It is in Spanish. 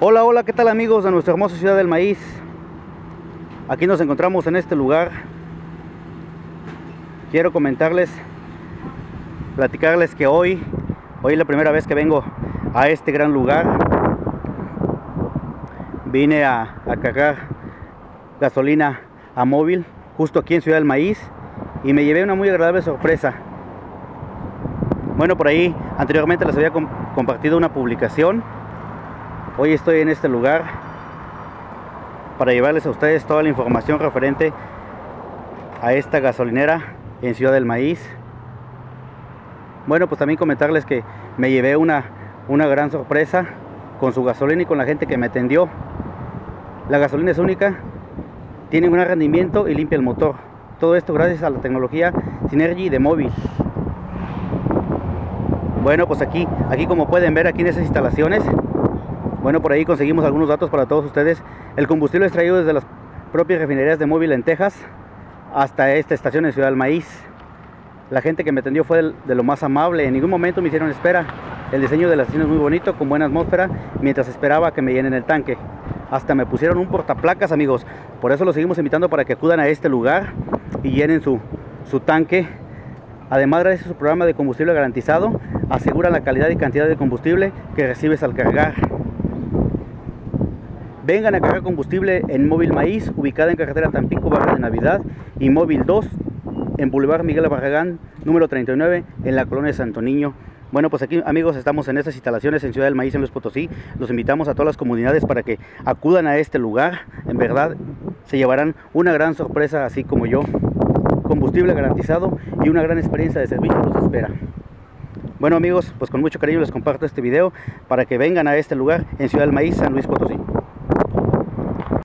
Hola, hola, ¿qué tal amigos de nuestra hermosa ciudad del maíz? Aquí nos encontramos en este lugar. Quiero comentarles, platicarles que hoy, hoy es la primera vez que vengo a este gran lugar. Vine a, a cargar gasolina a móvil, justo aquí en Ciudad del Maíz, y me llevé una muy agradable sorpresa. Bueno, por ahí anteriormente les había com compartido una publicación Hoy estoy en este lugar para llevarles a ustedes toda la información referente a esta gasolinera en Ciudad del Maíz. Bueno, pues también comentarles que me llevé una, una gran sorpresa con su gasolina y con la gente que me atendió. La gasolina es única, tiene un gran rendimiento y limpia el motor. Todo esto gracias a la tecnología Synergy de móvil. Bueno, pues aquí, aquí como pueden ver aquí en esas instalaciones bueno, por ahí conseguimos algunos datos para todos ustedes. El combustible es traído desde las propias refinerías de móvil en Texas hasta esta estación en Ciudad del Maíz. La gente que me atendió fue de lo más amable, en ningún momento me hicieron espera. El diseño de la estación es muy bonito, con buena atmósfera, mientras esperaba que me llenen el tanque. Hasta me pusieron un portaplacas, amigos. Por eso los seguimos invitando para que acudan a este lugar y llenen su, su tanque. Además, gracias a su programa de combustible garantizado, asegura la calidad y cantidad de combustible que recibes al cargar. Vengan a cargar combustible en Móvil Maíz, ubicada en carretera Tampico, Barra de Navidad, y Móvil 2 en Boulevard Miguel Barragán, número 39, en la colonia de Santo Niño. Bueno, pues aquí amigos estamos en estas instalaciones en Ciudad del Maíz, en Los Potosí. Los invitamos a todas las comunidades para que acudan a este lugar. En verdad se llevarán una gran sorpresa así como yo. Combustible garantizado y una gran experiencia de servicio los espera. Bueno amigos, pues con mucho cariño les comparto este video para que vengan a este lugar en Ciudad del Maíz, San Luis Potosí.